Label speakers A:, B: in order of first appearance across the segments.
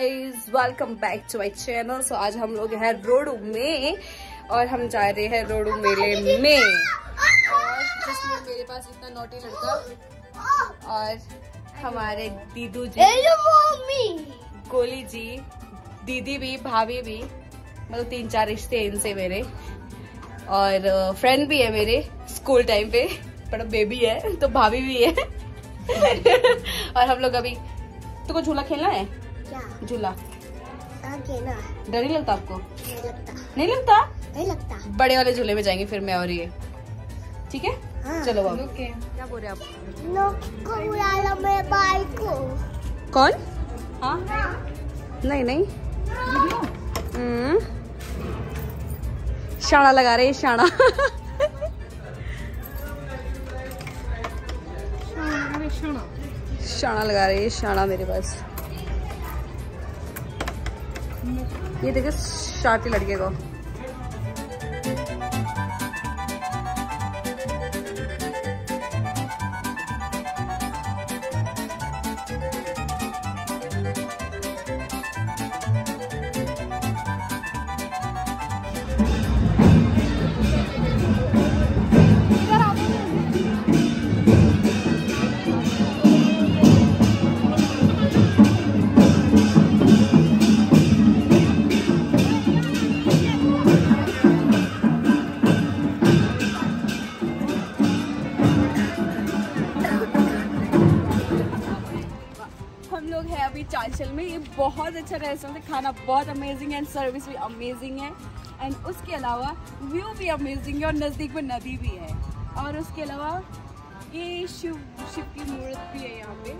A: Welcome back to my channel so आज हम लोग हैं रोडू में और हम जा रहे हैं रोडू मेले में। और जिसमें मेरे पास इतना नोटी लड़का और हमारे दीदू जी। गोली जी दीदी भी भाभी भी मतलब तीन चार रिश्ते हैं इनसे मेरे। और फ्रेंड भी है मेरे स्कूल टाइम पे बड़ा बेबी है तो भाभी भी है। और हम लोग अभी तुमको झूला खेलना है? झूला। डर नहीं लगता आपको?
B: नहीं लगता।
A: नहीं लगता?
B: नहीं लगता।
A: बड़े वाले झूले में जाएँगे फिर मैं और ये। ठीक है?
B: हाँ।
A: चलो बाबू क्या बोल रहे आप? कौन? हाँ। नहीं नहीं। हम्म। शाणा लगा रहे शाणा। शाणा लगा रहे शाणा मेरे पास। ये देखो शार्टी लड़के को बहुत अच्छा रेस्टोरेंट है खाना बहुत अमेजिंग है एंड सर्विस भी अमेजिंग है। एंड उसके अलावा व्यू भी अमेजिंग है और नज़दीक में नदी भी है। और उसके अलावा ये शिव शिव की मूर्त भी है यहाँ पे।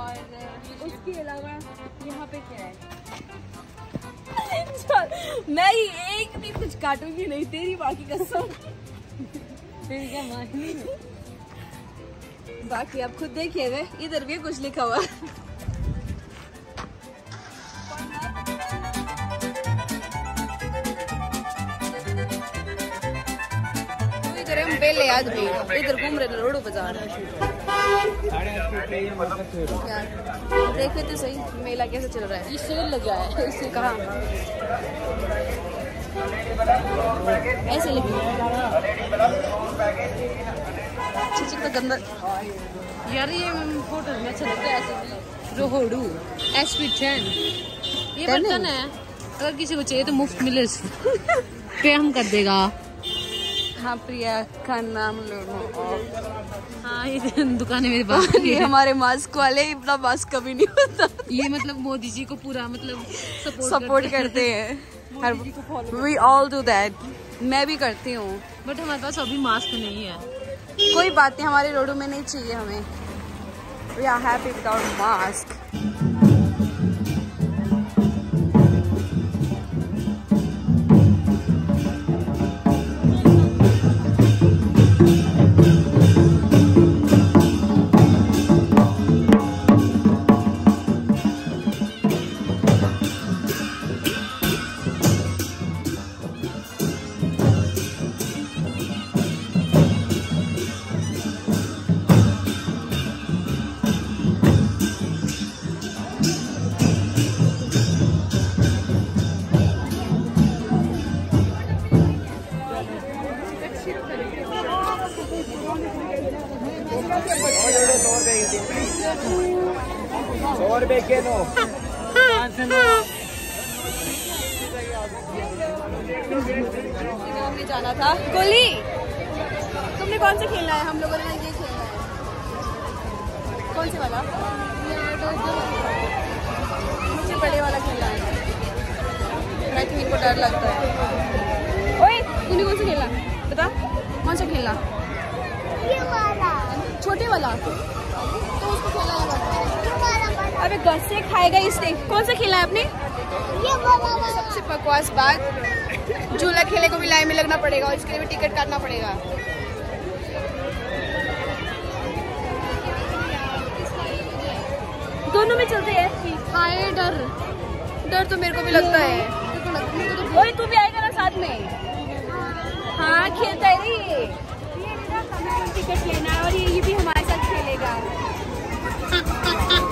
A: और उसके अलावा यहाँ पे क्या है? मैं ये एक भी कुछ काटूँगी नहीं तेरी बाकी की कसम बाकी आप खुद देखिए वे इधर भी कुछ लिखा हुआ तो आज आदमी इधर घूम रहे रोड बाज़ार देखे तो सही मेला कैसे चल रहा है? सेल लगा है। इसे कहा? ऐसे लगी। चीची का गंदा।
C: यार ये फ़ोटो में अच्छा लगता है ऐसे। रोहोडू। एस पी टेन ये बर्तन है। अगर किसी को चाहिए तो मुफ़्त मिले। पे हम कर देगा।
A: हाँ प्रिया का नाम लो
C: हाँ ये दुकान है मेरे पास
A: ये हमारे मास्क वाले इतना मास्क कभी नहीं होता।
C: ये मतलब मोदी जी को पूरा मतलब सपोर्ट
A: सपोर्ट करते हैं। वी ऑल डू दैट मैं भी करती हूँ।
C: बट हमारे पास अभी मास्क नहीं है।
A: कोई बात नहीं हमारे रोडों में नहीं चाहिए हमें। We are happy without mask कौन से खेलना है? हम लोगों ने ये खेलना है। कौन से वाला? मुझे बड़े वाला खेलना है। मैं think को डर लगता है। ओए, तूने कौन सा खेलना बता, कौन सा खेलना
B: ये वाला
A: छोटे वाला। तो उसको खेलना है। अबे, घर से खाएगा इसने कौन सा खेला है आपने?
B: ये वाला
A: सबसे बकवास बात। झूला खेले को भी लाइन में लगना पड़ेगा, और इसके लिए भी टिकट काटना पड़ेगा। दोनों में चलते हैं? हाय डर। डर तो मेरे को भी लगता है। वही तू भी आएगा ना साथ में? हाँ खेलता है ये टिकट लेना है और ये भी हमारे साथ खेलेगा।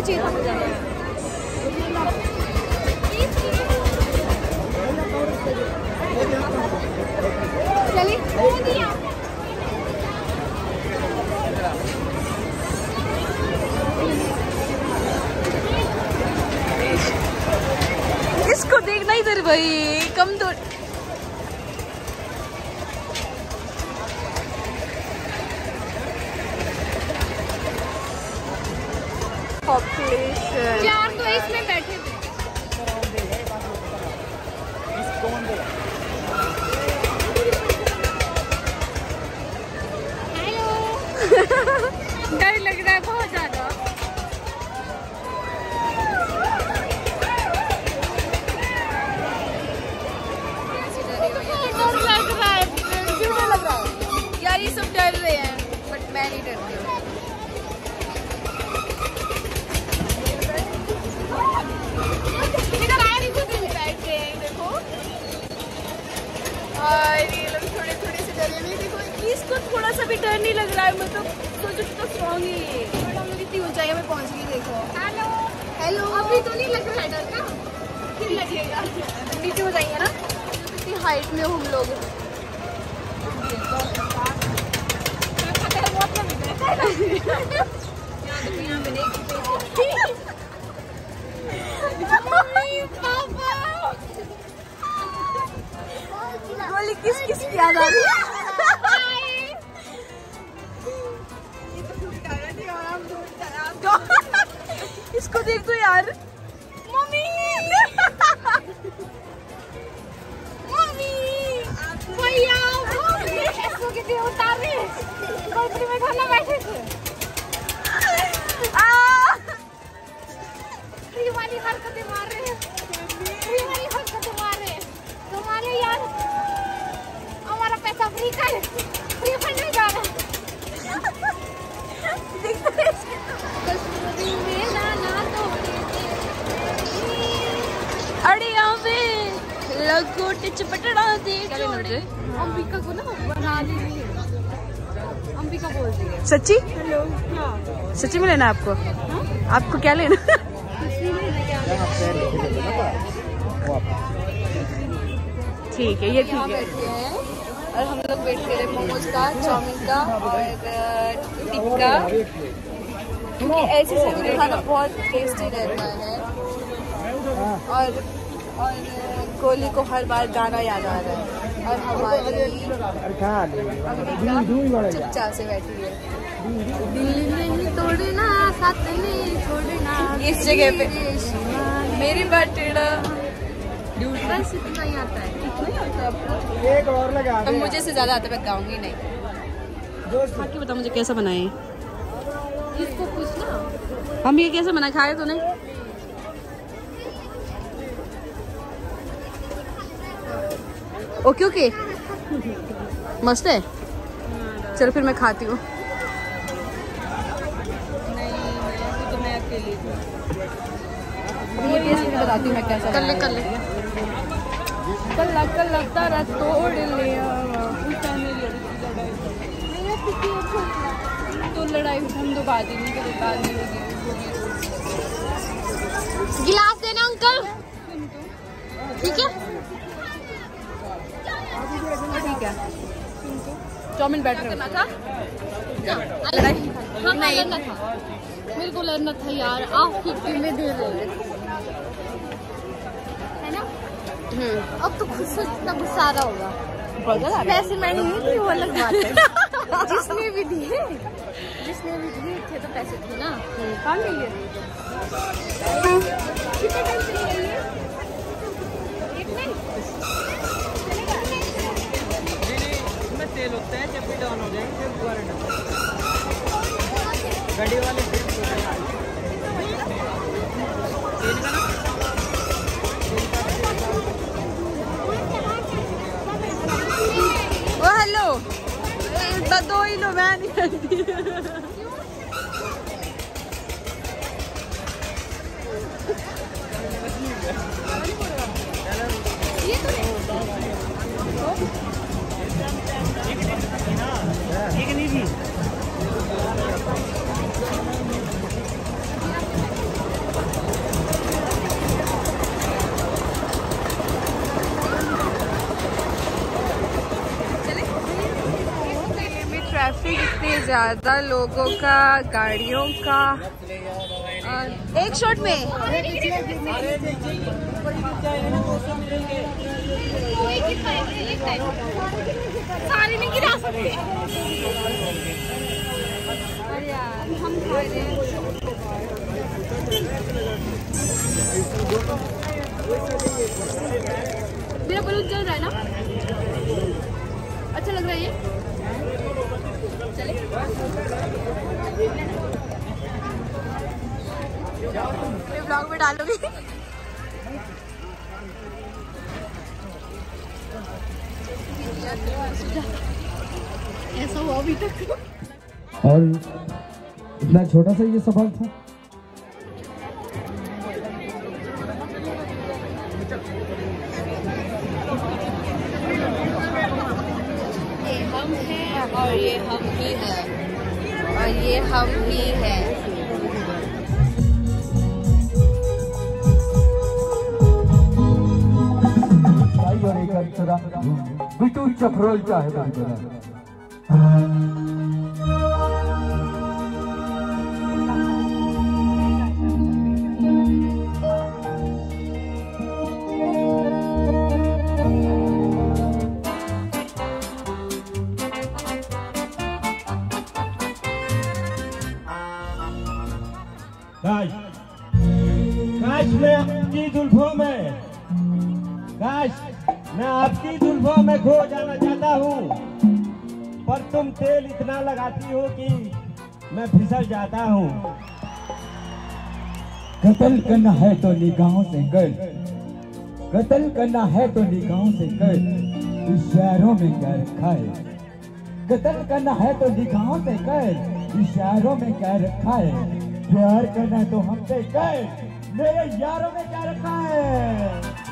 A: में इसको देखना इधर भाई कम तो
C: चार तो इसमें बैठे
A: और ये लोग थोड़े थोड़े से डरे हुए। देखो इसको थोड़ा सा भी डर नहीं लग रहा है मतलब सोचो कितना स्ट्रॉन्ग है ये। बट हम लोग इतनी ऊंचाई में पहुँच गए देखो।
C: हेलो
A: हेलो
C: अभी तो नहीं लग रहा है डर ना फिर लगेगा।
A: नीचे हो जाएँगे ना। कितनी हाइट में हम लोग। गोली किस किस की याद आ रही है? इसको देख दो यार। मम्मी।
C: मम्मी। भैया मम्मी। ऐसो के उतार में खाना बैठे थे हमारा पैसा फ्री का है फ्री फंड में जा रहा है कसूरी मेरा ना
A: अरे यहाँ पे लगोट चपटड़ा दे
C: अंबिका को ना बना दी अंबिका बोल है।
A: सच्ची?
C: हेलो हाँ।
A: सच्ची में लेना है आपको? आपको क्या लेना ठीक है ये ठीक है। और हम लोग वेट कर रहे हैं मोमोज का चाउमीन का और टिक्का। क्योंकि ऐसे से खाना बहुत टेस्टी रहता है। और और कोहली को हर बार गाना याद आ रहा है। और हमारी अमेरिका चुपचाप से बैठी है।
C: दिल नहीं तोड़ना साथ नहीं छोड़ना
A: इस जगह पे। मेरी बटड़ा
C: बस इतना ही आता है।
D: एक और लगा
A: अब मुझे से ज़्यादा आता है मैं गाऊँगी नहीं। खा के बता मुझे कैसा बनाए
C: इसको पूछना
A: हम ये कैसे बनाए खाए तूने? Okay okay. मस्त है। चलो फिर मैं खाती हूँ। ये टेस्ट बताती हूँ मैं कैसा
C: कर ले कर ले।
A: कल्ला कल्ला तारा तोड़ लिया तो लड़ाई हम तो बात ही नहीं करी नहीं होगी।
C: गिलास देना अंकल ठीक है?
A: ठीक है। चाउमीन बैठ रहा था
C: मेरे को लड़ना था यार। आप फिफ्टी में दे रहे हो ना अब तो खुद से इतना गुस्सा आ रहा होगा। पैसे मैंने नहीं दिए वो अलग बात है। जिसने भी दिए जिसने भी दिए थे तो पैसे थे ना। है मिनट
D: इसमें तेल होता है जब भी डाउन हो जाएँगे फिर गाड़ी वाले
A: ए, दो ही लो मैं ज़्यादा लोगों का, गाड़ियों का। एक शॉट में।
C: सारे नहीं गिरा सकते
A: हम मेरा बलून चल रहा है ना? अच्छा लग रहा है ये। ऐसा हुआ अभी तक।
E: और इतना छोटा सा ये सफ़र था?
A: ये हम हैं और ये हम ही हैं। और ये हम ही हैं।
E: अंतरा बिटू चपरोल चाहे
F: काश काश मैं आपकी जुल्फों में काश मैं आपकी जुल्फों में खो जाना चाहता हूँ, पर तुम तेल इतना लगाती हो कि मैं फिसल जाता हूँ।
E: कत्ल करना है तो निगाहों से कर। कत्ल करना है तो निगाहों से कर। इस शहरों में क्या रखा है कत्ल करना है तो निगाहों से कर। इस शहरों में क्या रखा है प्यार करना तो हमसे कर। मेरे यारों में क्या रखा है?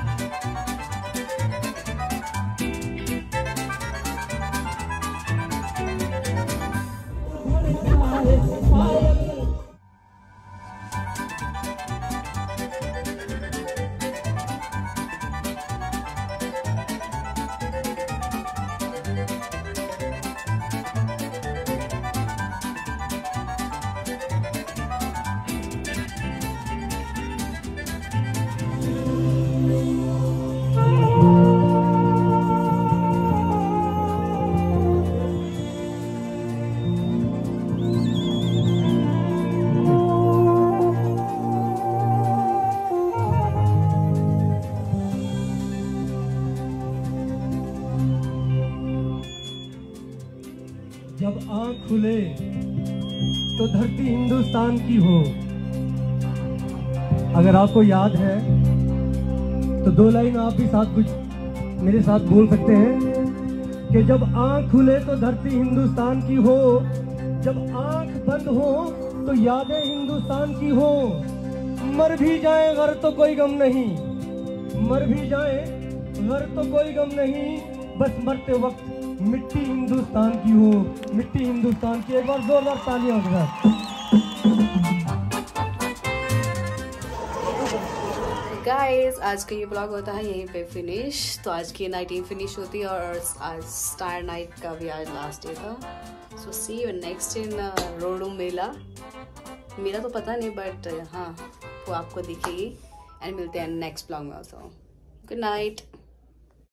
F: खुले तो धरती हिंदुस्तान की हो। अगर आपको याद है तो दो लाइन आप भी साथ कुछ मेरे साथ बोल सकते हैं कि जब आँख खुले तो धरती हिंदुस्तान की हो। जब आँख बंद हो तो यादें हिंदुस्तान की हो। मर भी जाए घर तो कोई गम नहीं। मर भी जाए घर तो कोई गम नहीं। बस मरते वक्त मिट्टी हिंदुस्तान की हो, मिट्टी हिंदुस्तान की एक बार जोरदार तालियाँ के साथ
A: गाइस आज का ये ब्लॉग होता है यहीं पे फिनिश तो आज की नाइट यहीं फिनिश होती है और आज स्टार नाइट का भी आज लास्ट डे था। सो सी यू नेक्स्ट इन रोडू मेला मेरा तो पता नहीं बट हाँ वो आपको दिखेगी। एंड मिलते हैं नेक्स्ट ब्लॉग में ऑल्सो गुड नाइट